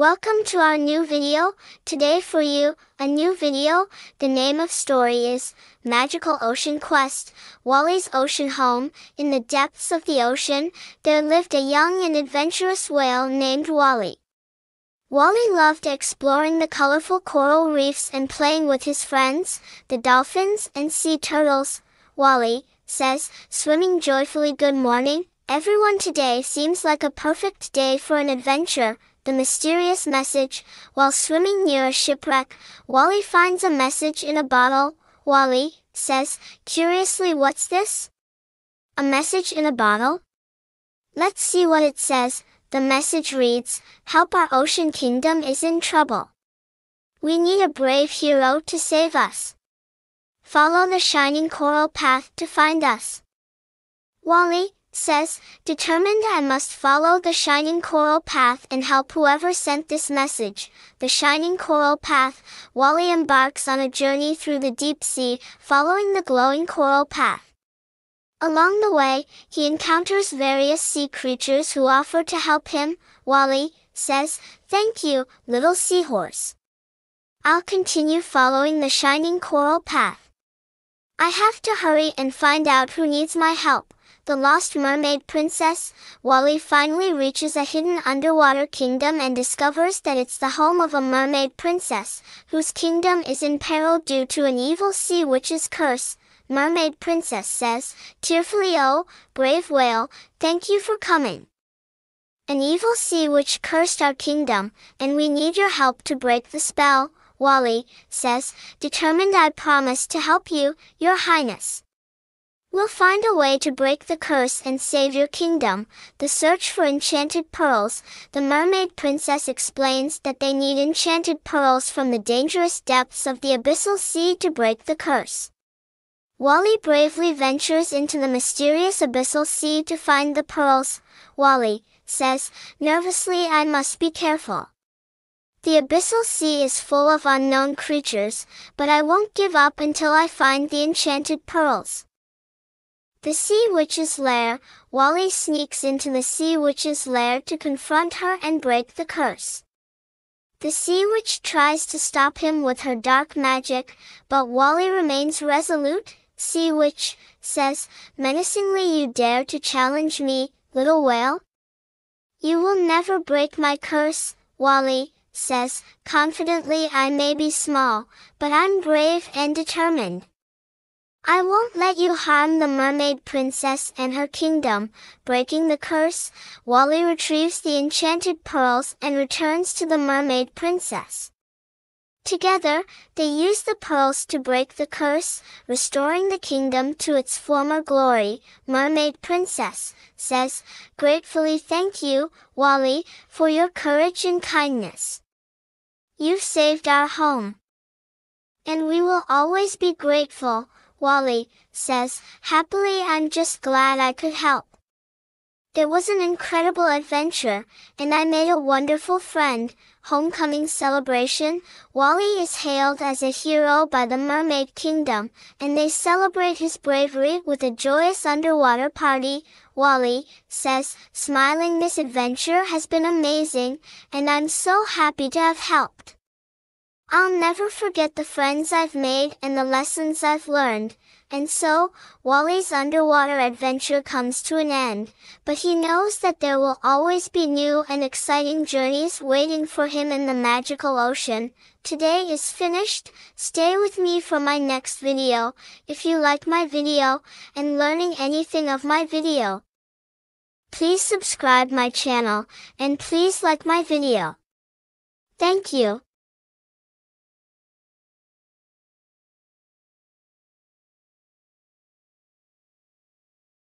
Welcome to our new video, today for you, a new video, the name of story is, Magical Ocean Quest, Wally's Ocean Home, in the depths of the ocean, there lived a young and adventurous whale named Wally. Wally loved exploring the colorful coral reefs and playing with his friends, the dolphins and sea turtles. Wally, says, swimming joyfully good morning, everyone today seems like a perfect day for an adventure, the mysterious message, while swimming near a shipwreck, Wally finds a message in a bottle. Wally says, curiously what's this? A message in a bottle? Let's see what it says. The message reads, Help our ocean kingdom is in trouble. We need a brave hero to save us. Follow the shining coral path to find us. Wally, says, determined I must follow the shining coral path and help whoever sent this message. The shining coral path, Wally embarks on a journey through the deep sea, following the glowing coral path. Along the way, he encounters various sea creatures who offer to help him. Wally says, Thank you, little seahorse. I'll continue following the shining coral path. I have to hurry and find out who needs my help. The Lost Mermaid Princess, Wally finally reaches a hidden underwater kingdom and discovers that it's the home of a mermaid princess, whose kingdom is in peril due to an evil sea witch's curse. Mermaid Princess says, tearfully oh, brave whale, thank you for coming. An evil sea witch cursed our kingdom, and we need your help to break the spell, Wally says, determined I promise to help you, your highness. We'll find a way to break the curse and save your kingdom. The search for enchanted pearls. The mermaid princess explains that they need enchanted pearls from the dangerous depths of the abyssal sea to break the curse. Wally bravely ventures into the mysterious abyssal sea to find the pearls. Wally says, nervously I must be careful. The abyssal sea is full of unknown creatures, but I won't give up until I find the enchanted pearls. The Sea Witch's lair, Wally sneaks into the Sea Witch's lair to confront her and break the curse. The Sea Witch tries to stop him with her dark magic, but Wally remains resolute. Sea Witch says, menacingly you dare to challenge me, little whale? You will never break my curse, Wally says, confidently I may be small, but I'm brave and determined. I won't let you harm the mermaid princess and her kingdom. Breaking the curse, Wally retrieves the enchanted pearls and returns to the mermaid princess. Together, they use the pearls to break the curse, restoring the kingdom to its former glory. Mermaid Princess says, gratefully thank you, Wally, for your courage and kindness. You've saved our home. And we will always be grateful, Wally says, happily I'm just glad I could help. There was an incredible adventure, and I made a wonderful friend. Homecoming celebration, Wally is hailed as a hero by the Mermaid Kingdom, and they celebrate his bravery with a joyous underwater party. Wally says, smiling this adventure has been amazing, and I'm so happy to have helped. I'll never forget the friends I've made and the lessons I've learned. And so, Wally's underwater adventure comes to an end, but he knows that there will always be new and exciting journeys waiting for him in the magical ocean. Today is finished, stay with me for my next video, if you like my video, and learning anything of my video. Please subscribe my channel, and please like my video. Thank you.